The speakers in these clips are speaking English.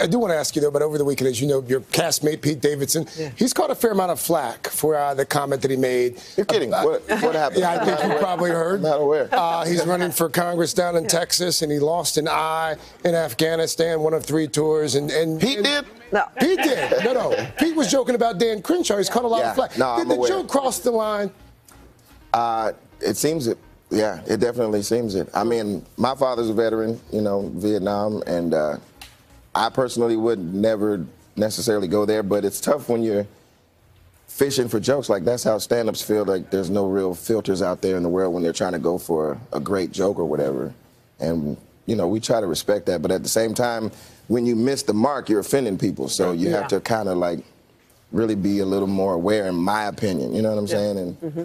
I do want to ask you though, but over the weekend, as you know, your castmate Pete Davidson, he's caught a fair amount of flack for uh, the comment that he made. You're kidding. Uh, what, what happened? Yeah, I think you probably heard. Not aware. Uh, he's running for Congress down in Texas, and he lost an eye in Afghanistan, one of three tours. And, and Pete and- did? No. Pete did. No, no. Pete was joking about Dan Crenshaw. He's caught a lot Yeah. of flack. No, did I'm the aware. joke cross the line? Uh, it seems it. Yeah, it definitely seems it. I mean, my father's a veteran, you know, Vietnam, and uh, I personally would never necessarily go there, but it's tough when you're fishing for jokes. Like, that's how stand ups feel like there's no real filters out there in the world when they're trying to go for a great joke or whatever. And, you know, we try to respect that, but at the same time, when you miss the mark, you're offending people. So you have to kind of like really be a little more aware, in my opinion. You know what I'm saying? And mm-hmm.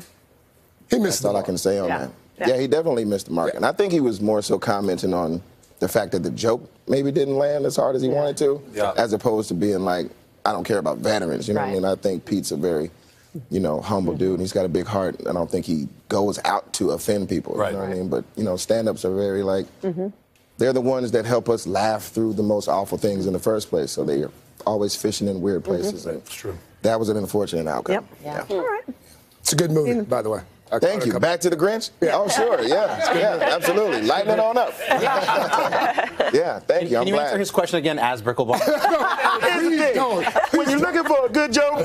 He missed that's the all I can say on Yeah. that. Yeah. Yeah. he definitely missed the mark. And I think he was more so commenting on the fact that the joke maybe didn't land as hard as he wanted to, Yeah. as opposed to being like, I don't care about veterans. You know what I mean? I think Pete's a very, you know, humble dude. And he's got a big heart. And I don't think he goes out to offend people. Right. You know what I mean? But, you know, stand ups are very like, mm-hmm. they're the ones that help us laugh through the most awful things in the first place. So they're always fishing in weird mm-hmm. places. And It's true. that was an unfortunate outcome. Yep. All right. It's a good movie, mm. by the way. I Thank you. Back to the Grinch? Oh, sure. Yeah. Yeah, absolutely. Lighten it on up. yeah, thank you. I'm Can you glad. answer his question again as Bricklebaum? Please don't. when you're looking for a good joke,